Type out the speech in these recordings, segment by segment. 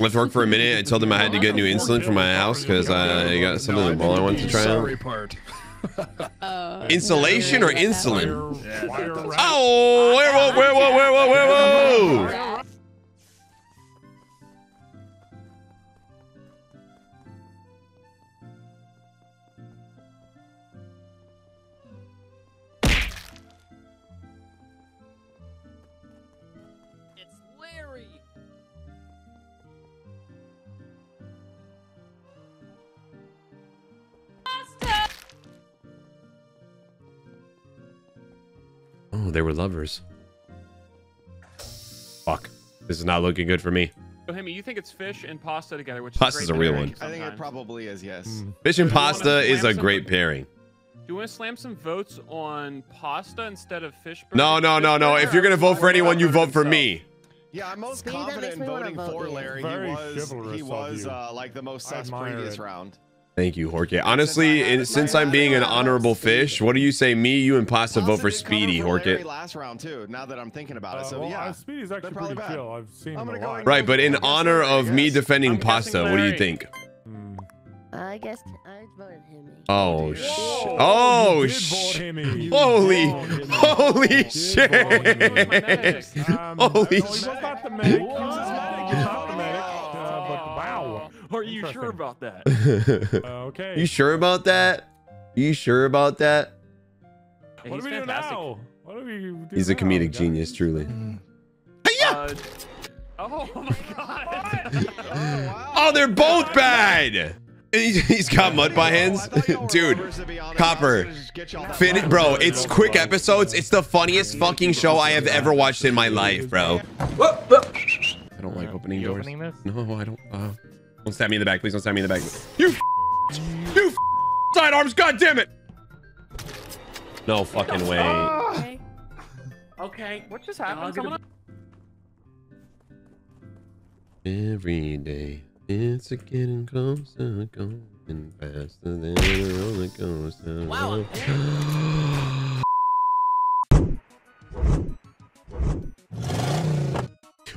left work for a minute. I told them I had to get new insulin for my house because I got something in the ball I wanted to try Sorry out. part. Uh, Insulation or insulin? Yeah. Oh, werewolf, werewolf, werewolf, werewolf! Oh, they were lovers. Fuck. This is not looking good for me. So, Hemi, you think it's fish and pasta together, which Pasta's is a great real pairing one. I think it probably is, yes. Fish and Do pasta is a great pairing. Do you want to slam some votes on pasta instead of fish? No, burger? no, no, Fish no. If you're gonna vote for anyone, you vote for me. Yeah, I'm most Speedy, that confident in voting vote for. Larry. He was he was uh, like the most I sus previous it. round. Thank you, Jorge. Honestly, in, since I'm being an honorable fish, what do you say? Me, you, and pasta vote for Speedy, for Jorge. Last round too. Now that I'm thinking about it, Uh, so well, yeah. uh, Speedy's actually pretty bad. chill. I've seen him a lot. Right, but in honor of me defending I'm pasta, what do you think? I guess I voted him. Oh, Whoa. sh- oh, you did sh- holy, You did vote holy Hemi. Shit. vote Hemi. Medic. Holy no, shit. Are you sure about that? Uh, okay. you sure about that? You sure about that? Yeah, what he's do we do now? What do we do He's a comedic guys? genius, truly. Uh, oh my god. Oh, wow. Oh, they're both bad. He's he's got mud by Oh, hands, thought y'all were dude. lovers, to be honest. Copper. I was gonna just get y'all that Fin bro, it's quick episodes. It's the funniest fucking show I have ever watched in my life, bro. I don't like opening doors. No, I don't. Uh, don't stab me in the back. Please don't stab me in the back. You, you sidearms. God damn it. No fucking way. okay. Okay. What just happened? Someone Every day, it's a getting closer, going faster than a roller coaster. Wow,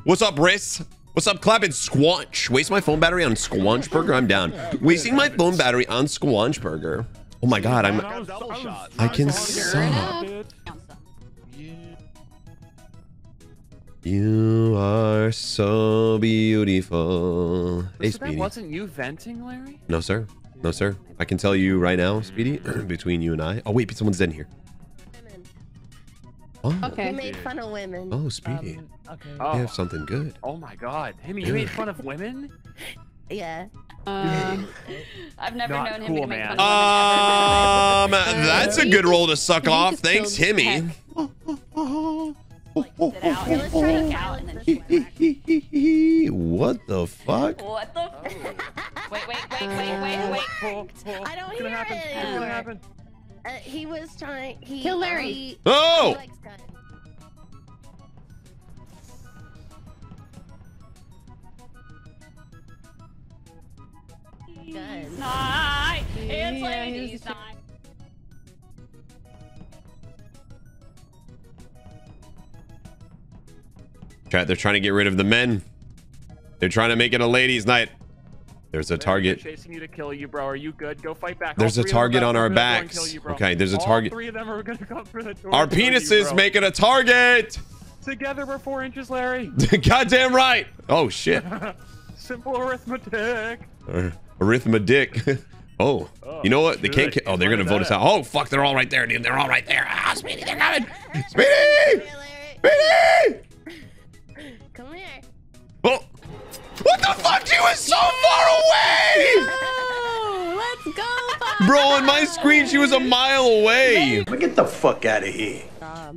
What's up, Riss? What's up, Clap and Squanch? Waste my phone battery on Squanch Burger? I'm down. Wasting my phone battery on Squanch Burger. Oh my god, I'm. I was- Double I was- shot. I can was suck. hard to get. You are so beautiful. Hey, So that Speedy. wasn't you venting, Larry? No, sir. No, sir. I can tell you right now, Speedy, between you and I. Oh, wait, someone's dead in here. Women. Oh, He Okay. made fun of women. oh Speedy. okay. Oh. You have something good. Oh my god. Hemi, you made fun of women? Yeah. Um, I've never Not known him cool, to make man. fun of Um, that's a good roll to suck off. Thanks, killed Himmy. Heck. like sit out and Let's try freak to out and then silence she went what the fuck? What the? Oh. Wait, wait, wait, wait, wait, wait. Oh, oh, I don't What's gonna hear happen? it. What's gonna happen? Uh, he was trying. He, Kill Larry. He, he Oh! likes guns. Guns. Night. It's ladies' night. Chat, they're trying to get rid of the men. They're trying to make it a ladies' night. There's a target. chasing you to kill you, bro. Are you good? Go fight back. There's a three of them target on our gonna go and backs. you. Okay, there's a All target. three of them are gonna come through the door. Our you, penises make it a target. Together we're four inches, Larry. Goddamn right. Oh shit. Simple arithmetic. Uh, arithmetic. oh, you know what? They can't. Ki- oh, they're gonna vote us out. Oh fuck, they're all right there, dude. They're all right there. Ah, Speedy, they're coming. Speedy. Bro. On my screen, she was a mile away. Get the fuck out of here.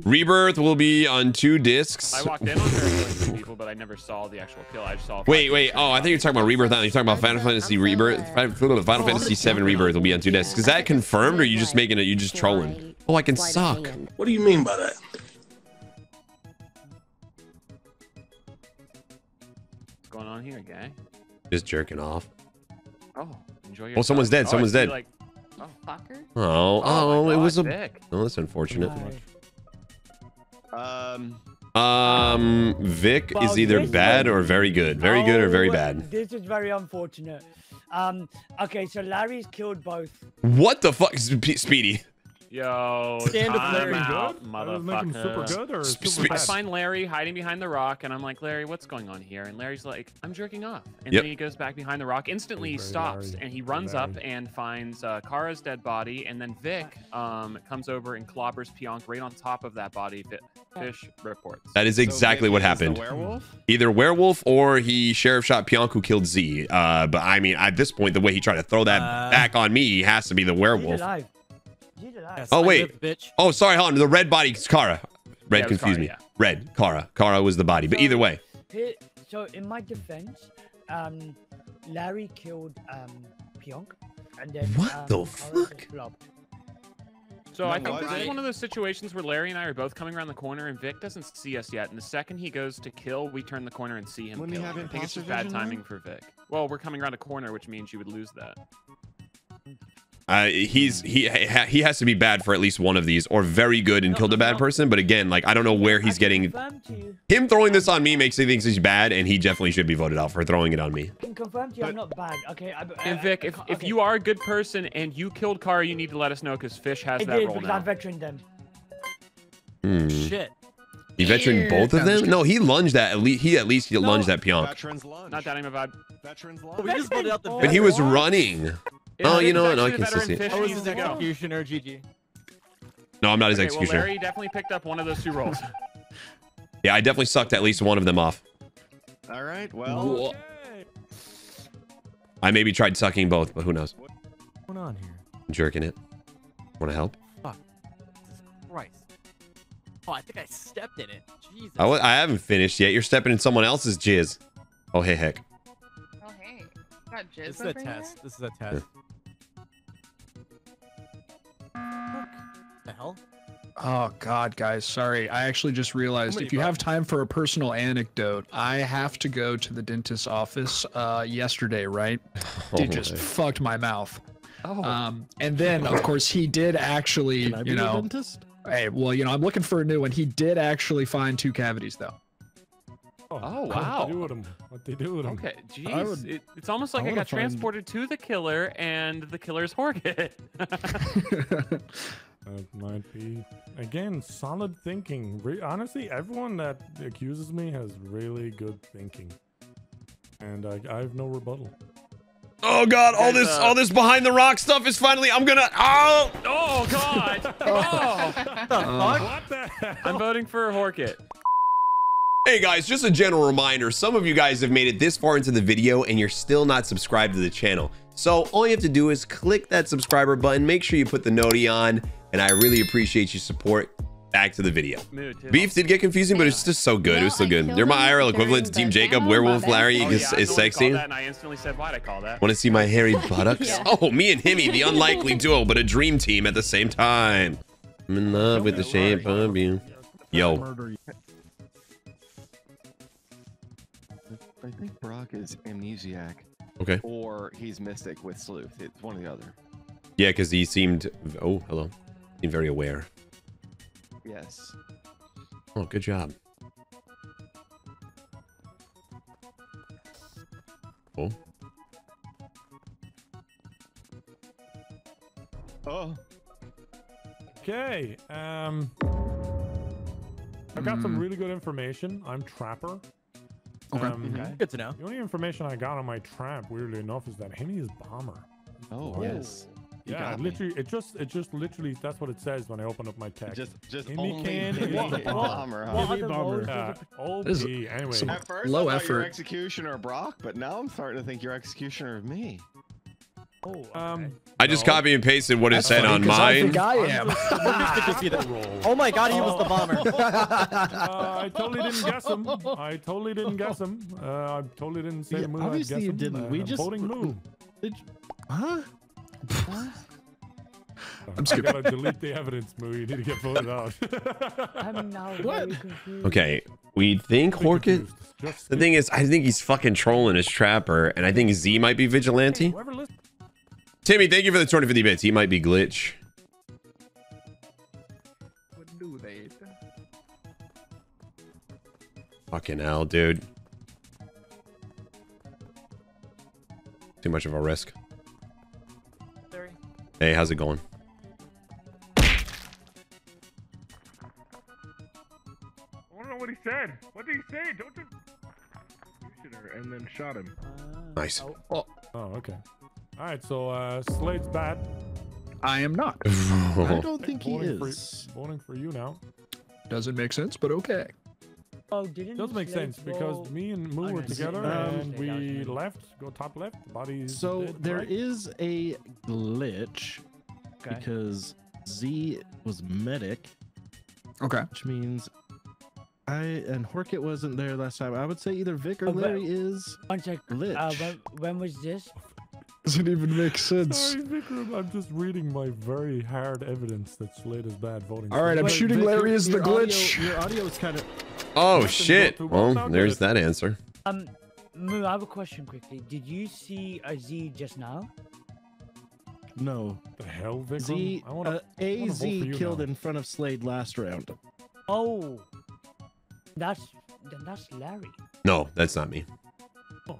Rebirth will be on two discs. I walked in on her people, but I never saw the actual kill. I just saw. Wait, wait. Oh, I think you're talking about Rebirth. You're talking about Final Fantasy Rebirth. Final Fantasy VII Rebirth will be on two discs. Is that confirmed, or you just making it? You just trolling? Oh, I can suck. What do you mean by that? What's going on here, gang? Just jerking off. Oh, enjoy your. Oh, someone's time. dead, Oh, someone's see, dead. Like, Fucker. Oh, my oh, it was a. Vic. Oh, that's unfortunate. Um, Um, Vic Well, is either bad one- or very good. Very good or very Oh, bad. This is very unfortunate. Um, okay, so Larry's killed both. What the fuck, Sp- Speedy? Yo, Stand up Larry out, good? That doesn't make him super motherfucker. good or super sp- I find Larry hiding behind the rock, and I'm like, Larry, what's going on here? And Larry's like, I'm jerking off. And Yep. then he goes back behind the rock. Instantly, he stops, Larry. and he runs up and finds uh, Kara's dead body. And then Vic um, comes over and clobbers Pionk right on top of that body. Fi- Fish reports. That is exactly Vic what is the happened. werewolf? Either werewolf or he sheriff shot Pionk who killed Z. Uh, but I mean, at this point, the way he tried to throw that Uh, back on me, he has to be the He's werewolf. Alive. Yes, Oh, wait. lived, bitch. Oh, sorry, hold on. The red body is Kara. Red Yeah, confused Kara, me. yeah. Red, Kara. Kara was the body. But either way, Here, so in my defense, um, Larry killed um Pionk, and then What um, the fuck? So No, I think what? this is one of those situations where Larry and I are both coming around the corner, and Vic doesn't see us yet. And the second he goes to kill, we turn the corner and see him Wouldn't kill. have I think it's just bad vision then? timing for Vic. Well, we're coming around a corner, which means you would lose that. Uh, he's he he has to be bad for at least one of these, or very good and killed a bad person. But again, like I don't know where he's getting confirm to you. him throwing this on me makes me think he's bad, and he definitely should be voted out for throwing it on me. I can confirm to you, I'm not bad. Okay, I, And Vic, if, okay. if you are a good person and you killed Kara, you need to let us know because Fish has I that did role because now. I veteran them. Hmm. Shit. He veteran both of them? No, he lunged at at least he at least he lunged at Pionk. Veterans lunch. Not doubting my vibe. Veterans lunch. we just out the But he was running. Oh, yeah, Oh, you know what? No, I can the still see veteran. it. Fish I was needs his go. executioner, GG. No, I'm not his Okay, well, executioner. Larry definitely picked up one of those two rolls. Yeah, I definitely sucked at least one of them off. All right. Well, Okay. I maybe tried sucking both, but who knows? What's going on here? Jerking it. Want to help? Jesus Christ. Oh, I think I stepped in it. Jesus. I, I haven't finished yet. You're stepping in someone else's jizz. Oh, hey, heck. Oh, hey. Got jizz this is a over here? test. This is a test. the hell? Oh God, guys, sorry. I actually just realized if you have time for a personal anecdote, I have to go to the dentist's office uh, yesterday, right? Dude just my. fucked my mouth. Oh, Um, and then of course he did actually, Can I be you the know, dentist? hey, well, you know, I'm looking for a new one. He did actually find two cavities though. Oh, What wow. they do with him? What they do with him? okay. Jeez. would- It, it's almost like I I, wanna got find- transported to the killer and the killer's Horget. That might be again solid thinking. Re- honestly, everyone that accuses me has really good thinking, and I, I have no rebuttal. Oh God! All There's, this, uh, all this behind the rock stuff is finally. I'm gonna. Oh! oh, God. Oh. What the hell? I'm voting for Horket. Hey guys, just a general reminder. Some of you guys have made it this far into the video and you're still not subscribed to the channel. So all you have to do is click that subscriber button. Make sure you put the noti on, and I really appreciate your support. Back to the video. Beef did get confusing, but it's just so good. it was so I good. killed They're my IRL equivalent to Team Jacob. Werewolf. Larry Oh, is, yeah, is I know what you sexy. that, and I instantly said, why'd I call that? Want to see my hairy buttocks? Yeah. Oh, me and Himmy, the unlikely duo, but a dream team at the same time. I'm in love with the shape of you. Yo, Murder. I think Brock is amnesiac okay. or he's mystic with sleuth. It's one or the other. Yeah, because he seemed. Oh, hello. Seemed very aware. Yes. Oh, good job. Oh, Oh. Okay. Um, I got some Mm. really good information. I'm Trapper. Okay. Um, Good to know. The only information I got on my trap, weirdly enough, is that Hemi is bomber. Oh, yes. You yeah, got me. literally, it just, it just literally, that's what it says when I open up my text. Just, just Hemi only can the bomber. bomber, huh? What bomber. roles Uh, does OP. This is Anyway, some- At first, Low I thought you were effort. executioner Brock, but now I'm starting to think you're executioner of me. Oh, okay. um, I just no. copy and pasted what it said funny, on 'cause I mine. think I I'm am. just- Good to see that. roll. Oh my god, he was the bomber. Uh, I totally didn't guess him. I totally didn't guess him. Uh, I totally didn't say Yeah, Moo. I'd obviously guess you him. didn't. Uh, We just- voting Moo. Did you- Huh? I'm I gotta delete the evidence, Moo. You need to get voted out. I'm now What? very confused. Okay, we think Be Horket. The thing is, I think he's fucking trolling his trapper, and I think Z might be vigilante. whoever listens. Timmy, thank you for the 250 bits. He might be glitch. What do they? Fucking hell, dude. Too much of a risk. Larry. Hey, how's it going? I don't know what he said. What did he say? Don't just. You should have- And then shot him. Nice. Oh, Oh, okay. All right, so uh, Slade's bad. I am not. I don't think he voting for- is. voting for you now. Doesn't make sense, but okay. Oh, didn't Does make Slade sense because me and Moo were together um, and Slade, we left. Go top left. Body's So dead, there right? is a glitch Okay. because Z was medic, Okay. which means I and Horkit wasn't there last time. I would say either Vic or Oh, but- Larry is One sec. Uh, glitch. when, when was this? Doesn't even make sense. Sorry, Vikram, I'm just reading my very hard evidence that Slade is bad voting. All right, I'm Wait, shooting Vic, Larry your- as the your audio- glitch. your audio is kind of Oh shit. but to- well, Well, there's that answer. Um, Moo, I have a question quickly. Did you see a Z just now? no. the hell, Vikram? Z I wanna, uh, wanna AZ for killed now. in front of Slade last round. Oh, that's then that's Larry. No, that's not me. Oh.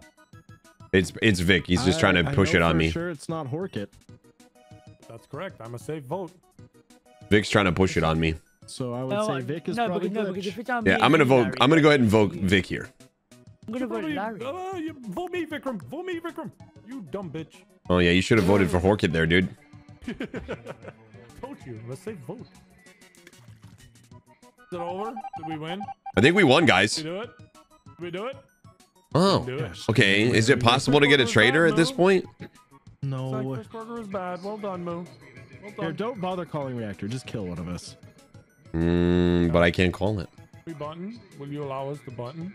It's it's Vic. He's just I- trying to I push know it on for me. Sure, it's not Horkit. That's correct. I'm a safe vote. Vic's trying to push it on me. So I would No, say Vic is no, probably because, no, because if it's on Yeah, me I'm gonna vote. Larry, I'm gonna go ahead and vote Vic here. I'm gonna vote Probably- Larry. Uh, you, vote me, Vikram. Vote me, Vikram. You dumb bitch. Oh yeah, you should have voted for Horkit there, dude. Told you. Let's say vote. Is it over? Did we win? I think we won, Did guys. we do it? Did we do it? Oh, Do it. okay. Is it possible to get a trader at this point? No. Cypress Burger is bad. Well done, Moo. Well Here, done. don't bother calling reactor. Just kill one of us. Mm, but I can't call it. We button. Will you allow us to button?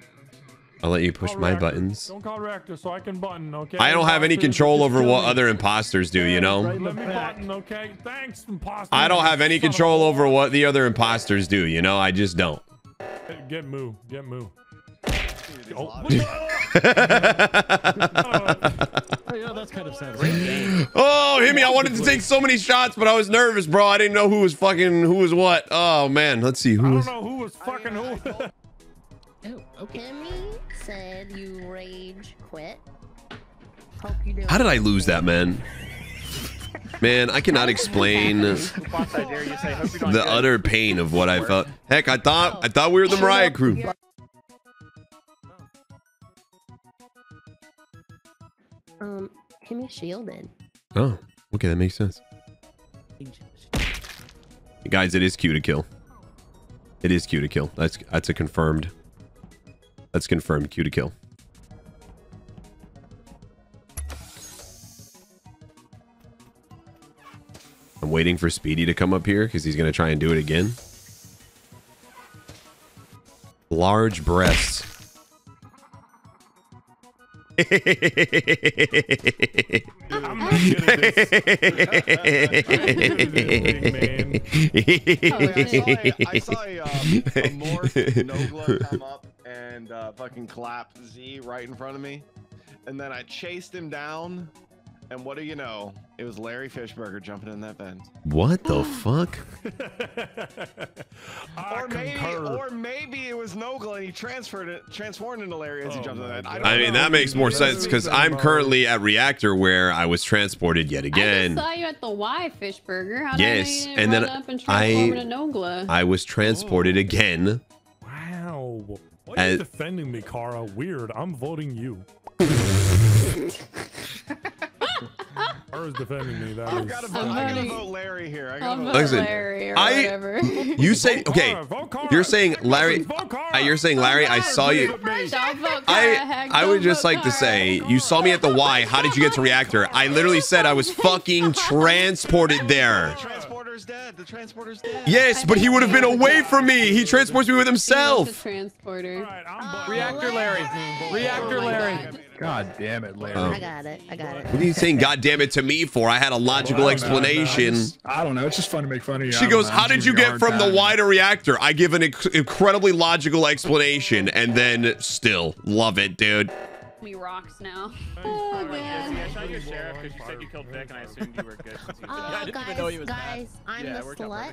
I'll let you push Call my reactor. buttons. Don't call reactor so I can button, okay? I don't have any control over what other imposters do, you know? Let me button, okay? Thanks, imposter. I don't have any Son of a control over what the other imposters do, you know? I just don't. Get Moo. Get Moo. Oh, it's what the- Oh, yeah, that's kind of sad. oh, hit me. I wanted to take so many shots, but I was nervous, bro. I didn't know who was fucking who was what. Oh man, let's see who. I who don't was know who was fucking who. Kimmy said you rage quit. You. How did I lose that, man? Man, I cannot explain Who bought that dare you say? Hope you're doing the utter pain of what I felt. Heck, I thought I thought we were the Mariah crew. Um, Kimmy shielded. Oh, okay, that makes sense. Guys, it is Q to kill. It is Q to kill. That's that's a confirmed. That's confirmed Q to kill. I'm waiting for Speedy to come up here because he's gonna try and do it again. Large breasts. I'm not good at this. I saw a, um, a morph Nogla come up and uh, fucking clap Z right in front of me, and then I chased him down, and what do you know? It was Larry Fishburger jumping in that vent. What the fuck? I Or maybe, concur. or maybe it was Nogla and he transferred it, transformed into Larry as he Oh jumped in my the. I, don't I mean, know. that makes more sense because I'm currently at Reactor where I was transported yet I again. just saw you at the Y Fish Burger. How Yes, did I and then up and I- transform Nogla? I was transported oh. again. Wow. Why are you defending me, Kara? Weird. I'm voting you. Kara's defending me. That I've is. got to vote, I'm I gotta vote Larry here. I gotta vote vote. Listen, Larry or I- whatever. You say okay. Kara, vote Kara. You're saying Larry. Vote Kara. uh, You're saying Larry. I saw you. Don't vote Kara, I I would just like to say you saw me at the Y. How did you get to Reactor? I literally said I was fucking transported there. Transporter's dead. The transporter's dead. Yes, but he would have been away from me. He transports me with himself. the transporter. All right, I'm voting. Reactor Larry. Reactor Oh my Larry. God. God damn it, Larry. Oh. I got it. I got it. What are you saying? God damn it to me for? I had a logical I don't know, I explanation. just- I don't know. It's just fun to make fun of you. She goes, know, "How did you get from the wider reactor?" I give an incredibly logical explanation, and then still love it, dude. Me rocks now. Thanks, Oh, man. Yeah, I shot you as sheriff because you said you killed Vic, and I assumed you were good. since you Oh, said that. didn't even guys, know he was bad. guys, I'm yeah, the worked out slut.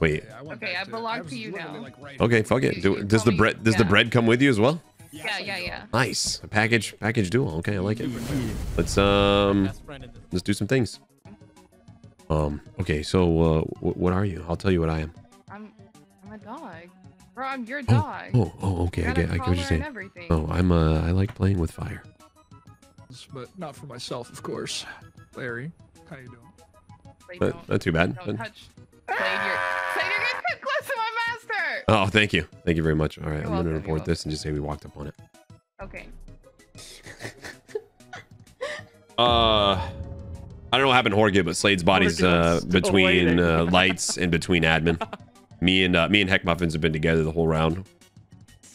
Wait. Okay, I belong to you now. Okay, fuck it. Do, does the bread does the bread come with you as well? Yeah, yeah, yeah. Nice. A package package duo. Okay, I like it. Let's um Best friend in this. let's do some things. Um okay, so uh what are you? I'll tell you what I am. I'm I'm a dog. Bro, I'm your Oh, dog. oh, oh, okay. I get I get what you're saying. everything. Oh, I'm uh I like playing with fire. But not for myself, of course. Larry, how you doing? Like, Not, too bad. don't touch. Slade, you're, Oh, thank you. Thank you very much. All right, You're I'm welcome, gonna report this and just say we walked up on it. Okay. Uh, I don't know what happened to but Slade's body's uh, between uh, lights and between admin. Me and uh, me and Heck Muffins have been together the whole round.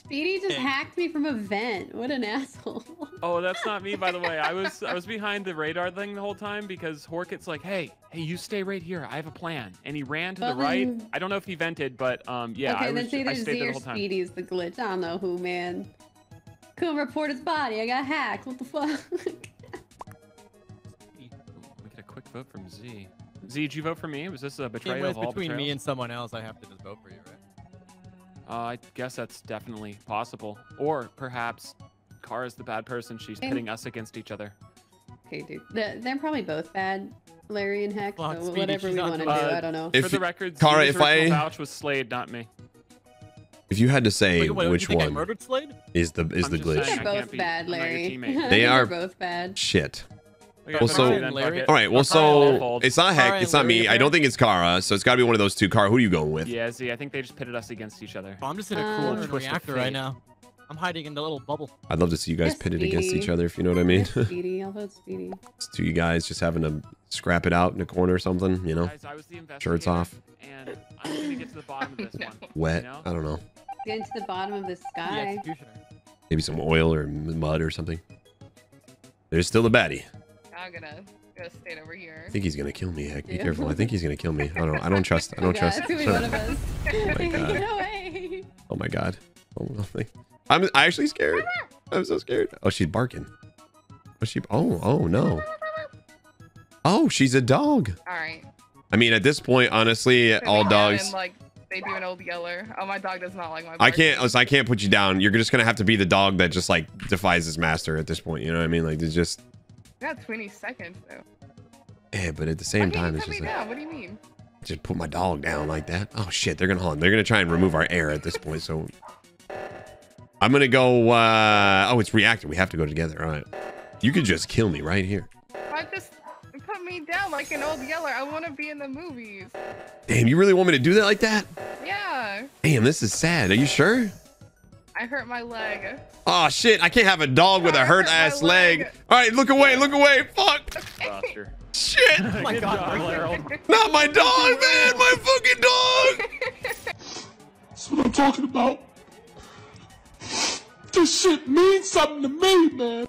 Speedy just hacked me from a vent. What an asshole. Oh, that's not me, by the way. I was I was behind the radar thing the whole time because Horkit's like, hey, hey, you stay right here. I have a plan. And he ran to Well, the right. then- I don't know if he vented, but um, yeah, okay, I then was say I there's stayed there Z the or whole time. Speedy's the glitch. I don't know who, man. Couldn't report his body. I got hacked. What the fuck? We get a quick vote from Z. Z, did you vote for me? Was this a It betrayal was of all between me and someone else. I have to just vote for you, right? Uh, I guess that's definitely possible. Or perhaps Kara's the bad person. She's And- pitting us against each other. okay, dude. They're, they're probably both bad, Larry and Heck. Fuck, so whatever we want to do, Uh, I don't know. If For the you- record, Kara, if I- vouch was Slade, not me. If you had to say Wait, what, which you think I one murdered Slade? is the is I'm the glitch, saying. They're both be- bad, I'm not your Larry. teammate. They are- They're both bad. shit. Okay, Well, so- you then, Larry- fuck it. All right, well, so it's not Kara Heck, it's not me. I don't think it's Kara, so it's got to be one of those two. Kara, who are you going with? Yeah, Z, I think they just pitted us against each other. Oh, I'm just in a um, cool Twist reactor fate. right now. I'm hiding in the little bubble. I'd love to see you guys Yes, pitted against each other, if you know what I mean. Yes, Speedy. I'll vote Speedy. It's two you guys just having to scrap it out in a corner or something, you know, Guys, I was the shirts off, And I'm gonna get to the bottom of this one. wet. You know? I don't know. Get into the bottom of the The sky. executioner. Maybe some oil or mud or something. There's still a baddie. I'm gonna gonna stay over here. I think he's gonna kill me. Heck, be Yeah. careful. I think he's gonna kill me. I don't know. I don't trust. I Oh don't trust. it's one of us. Oh my God. Oh my god. Oh nothing. I'm I actually scared. I'm so scared. Oh, she's barking. Oh, she. Oh, oh no. Oh, she's a dog. All right. I mean, at this point, honestly, all dogs. Like they do an old yeller. Oh, my dog does not like my. I can't. Listen, I can't put you down. You're just gonna have to be the dog that just like defies his master at this point. You know what I mean? Like, it's just. Got 20 seconds though. Yeah, but at the same time, it's just like, down? What do you mean? just put my dog down like that. Oh shit, they're gonna hold. They're gonna try and remove our air at this point. So I'm gonna go. uh Oh, it's reactor. We have to go together. All right. You could just kill me right here. Why just put me down like an old yeller? I want to be in the movies. Damn, you really want me to do that like that? Yeah. Damn, this is sad. Are you sure? I hurt my leg. Oh shit, I can't have a dog with a I hurt, hurt ass leg. leg. All right, look away, look away. Fuck. Roster. Shit. Oh my god, job, Not my dog, man. My fucking dog. That's what I'm talking about. This shit means something to me, man.